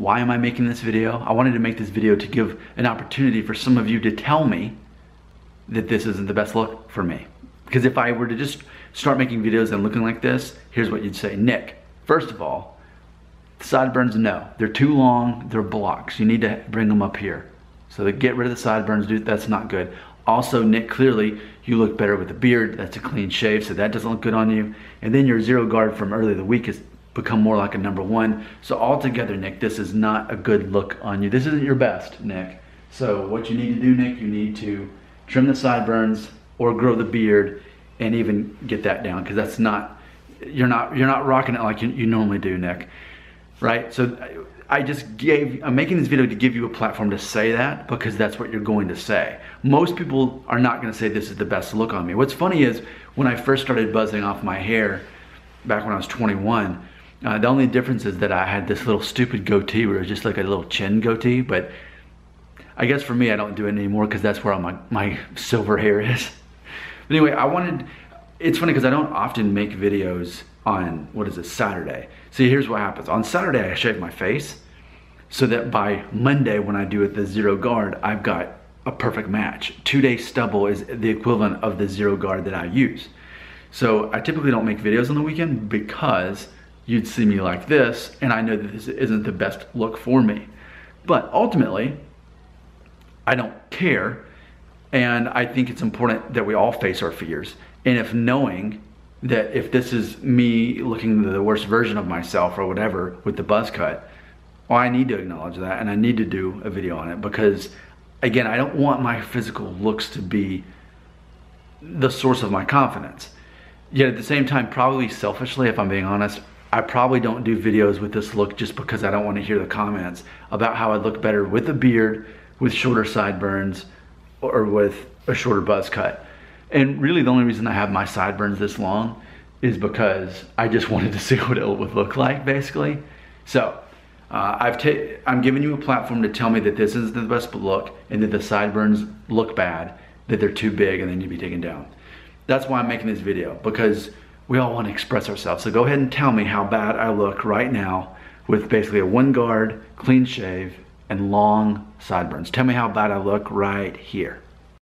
Why am I making this video? I wanted to make this video to give an opportunity for some of you to tell me that this isn't the best look for me. Because if I were to just start making videos and looking like this, here's what you'd say. Nick, first of all, sideburns, no. They're too long, they're blocks. You need to bring them up here. So to get rid of the sideburns, dude, that's not good. Also, Nick, clearly you look better with a beard. That's a clean shave, so that doesn't look good on you. And then your zero guard from earlier the week has become more like a number one. So altogether, Nick, this is not a good look on you. This isn't your best, Nick. So what you need to do, Nick, you need to trim the sideburns or grow the beard and even get that down because that's not you're not you're not rocking it like you, you normally do, Nick. Right? So I just gave, I'm making this video to give you a platform to say that because that's what you're going to say. Most people are not gonna say this is the best look on me. What's funny is when I first started buzzing off my hair back when I was 21, uh, the only difference is that I had this little stupid goatee where it was just like a little chin goatee, but I guess for me, I don't do it anymore because that's where all my, my silver hair is. But anyway, I wanted, it's funny because I don't often make videos on, what is it, Saturday. See, here's what happens. On Saturday, I shave my face so that by Monday, when I do it the zero guard, I've got a perfect match. Two day stubble is the equivalent of the zero guard that I use. So I typically don't make videos on the weekend because you'd see me like this and I know that this isn't the best look for me. But ultimately, I don't care and I think it's important that we all face our fears. And if knowing that if this is me looking the worst version of myself or whatever with the buzz cut, well, I need to acknowledge that and I need to do a video on it because, again, I don't want my physical looks to be the source of my confidence. Yet at the same time, probably selfishly, if I'm being honest, I probably don't do videos with this look just because I don't want to hear the comments about how I look better with a beard, with shorter sideburns, or with a shorter buzz cut. And really the only reason I have my sideburns this long is because I just wanted to see what it would look like basically. So uh, I've ta- I'm giving you a platform to tell me that this isn't the best look and that the sideburns look bad, that they're too big and they need to be taken down. That's why I'm making this video because we all want to express ourselves. So go ahead and tell me how bad I look right now with basically a one guard, clean shave, and long sideburns. Tell me how bad I look right here.